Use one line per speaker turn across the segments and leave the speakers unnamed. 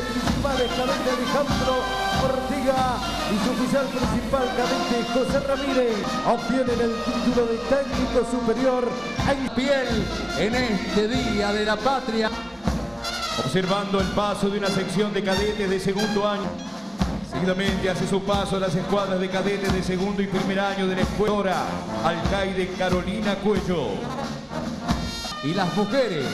principales, cadete Alejandro Ortiga y su oficial principal, cadete José Ramírez, obtienen el título de técnico superior en
piel en este Día de la Patria.
Observando el paso de una sección de cadetes de segundo año. Seguidamente hace su paso a las escuadras de cadetes de segundo y primer año de la escuela Alcaide Carolina Cuello.
Y las mujeres.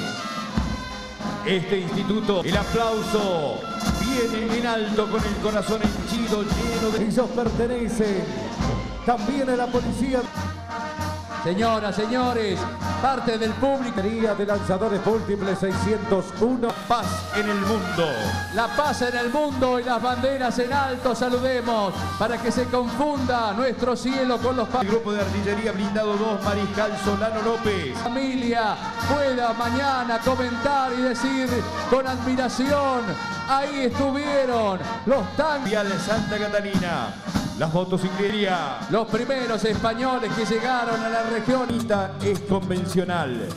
Este instituto, el aplauso viene en alto con el corazón henchido, lleno de...
Ellos pertenecen también a la policía.
Señoras, señores, parte del público.
de lanzadores múltiples 601.
Paz en el mundo.
La paz en el mundo y las banderas en alto saludemos para que se confunda nuestro cielo con los...
El grupo de artillería blindado 2, Mariscal Solano López.
Familia pueda mañana comentar y decir con admiración, ahí estuvieron los tanques.
de Santa Catalina. Las motocicletas.
Los primeros españoles que llegaron a la región.
Es convencional.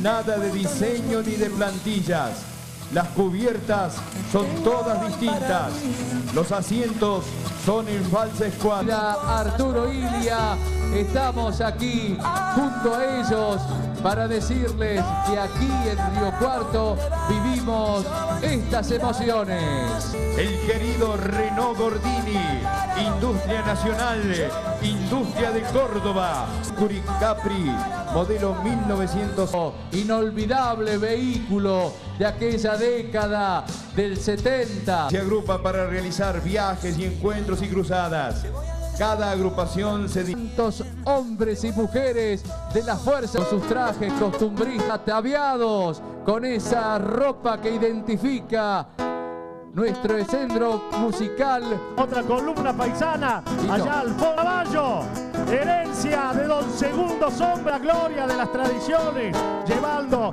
Nada de diseño ni de plantillas. Las cubiertas son todas distintas. Los asientos son en falsa escuadra.
Arturo Ilia, estamos aquí junto a ellos para decirles que aquí en Río Cuarto vivimos estas emociones.
El querido Renault Gordini, Industria Nacional, Industria de Córdoba, Curicapri, modelo 1900.
Inolvidable vehículo de aquella década del 70.
Se agrupa para realizar viajes y encuentros y cruzadas. Cada agrupación se
distintos hombres y mujeres de la fuerza con sus trajes costumbristas ataviados con esa ropa que identifica nuestro escendro musical.
Otra columna paisana, allá al caballo, herencia de don Segundo Sombra, gloria de las tradiciones, llevando